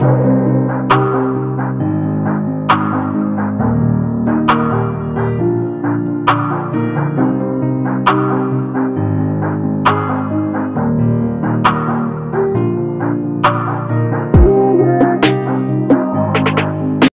Música